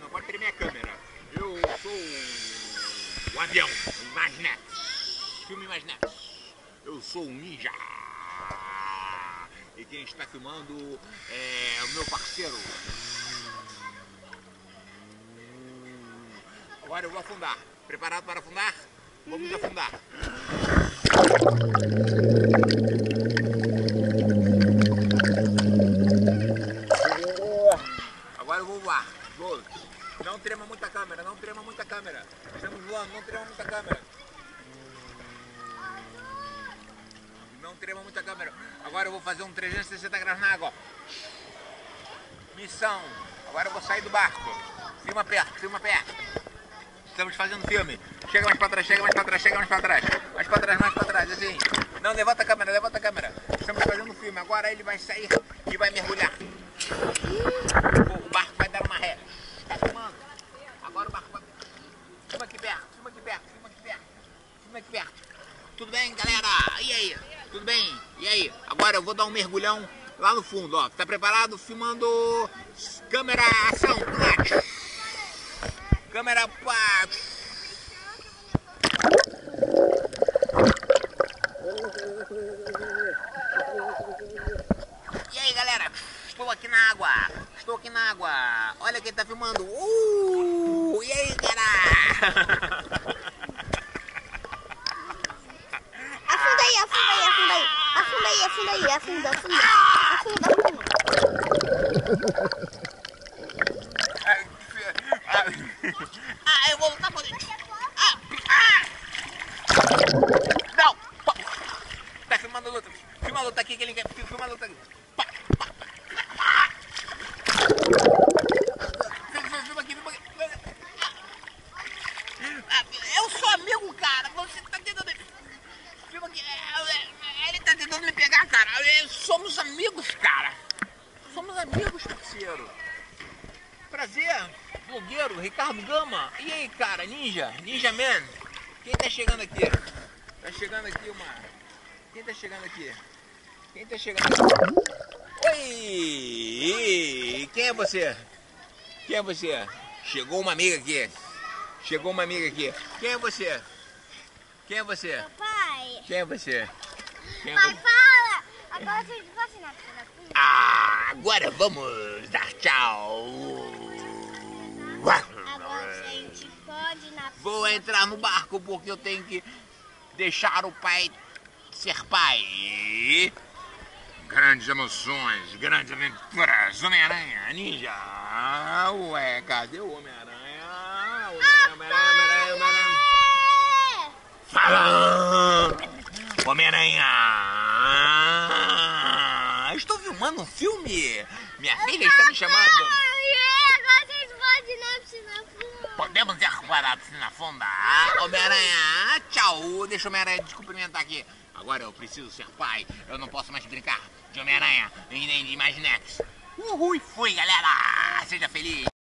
não pode tremer a câmera. Eu sou o avião, o Imaginex. Filme Imaginex. Eu sou um ninja. E quem está filmando é o meu parceiro. Agora eu vou afundar. Preparado para afundar? Vamos afundar. Agora eu vou voar. Vou. Trema muita câmera, não trema muita câmera. Estamos voando, não trema muita câmera. Não trema muita câmera. Agora eu vou fazer um 360 graus na água. Missão. Agora eu vou sair do barco. Filma perto, filma perto. Estamos fazendo filme. Chega mais pra trás, chega mais pra trás, chega mais pra trás. Mais pra trás, mais pra trás, assim. Não, levanta a câmera, levanta a câmera. Estamos fazendo filme. Agora ele vai sair e vai mergulhar. O barco vai dar uma ré. Tá filmando? Agora o barco vai. Filma aqui perto, filma aqui perto, filma aqui perto. Filma aqui perto. Tudo bem, galera? E aí? Tudo bem? E aí? Agora eu vou dar um mergulhão lá no fundo, ó. Tá preparado? Filmando. Câmera, ação. Câmera, pá. E aí, galera? Estou aqui na água. Estou aqui na água. Olha quem tá filmando. Uh! E aí, cara? Afunda aí, afunda aí, afunda aí. Afunda aí, afunda aí, afunda, afunda. Afunda, afunda. Ah, eu vou lutar por ele. Ah, ah. Não! Tá filmando a luta. Filma a luta aqui que ele quer. Filma a luta aqui. Pá, pá, pá. Filma, filma aqui, filma aqui. Ah, Eu sou amigo, cara. Você tá tentando. Filma aqui. É, Ele tá tentando me pegar, cara. É, Somos amigos, cara. Somos amigos, parceiro. Prazer, blogueiro, Ricardo Gama. E aí, cara, ninja? Ninja Man? Quem tá chegando aqui? Tá chegando aqui uma. Quem tá chegando aqui? Quem tá chegando aqui? Oi! Quem é você? Quem é você? Chegou uma amiga aqui. Chegou uma amiga aqui. Quem é você? Quem é você? Pai, Quem é você? Quem é você? Agora piscina. Ah, agora vamos dar tchau. Agora a gente pode na Vou entrar no barco porque eu tenho que deixar o pai ser pai. Grandes emoções, grandes aventuras. Homem-Aranha, ninja. Ué, cadê o Homem-Aranha? Homem-Aranha, Homem-Aranha. Fala! Homem-Aranha! Estou filmando um filme! Minha filha está me chamando! Vocês podem ir na piscina funda. Podemos ir para a piscina funda? Ah, Homem-Aranha, tchau! Deixa o Homem-Aranha te cumprimentar aqui. Agora eu preciso ser pai. Eu não posso mais brincar de Homem-Aranha e nem de Imaginex. Uhul, fui, galera! Seja feliz!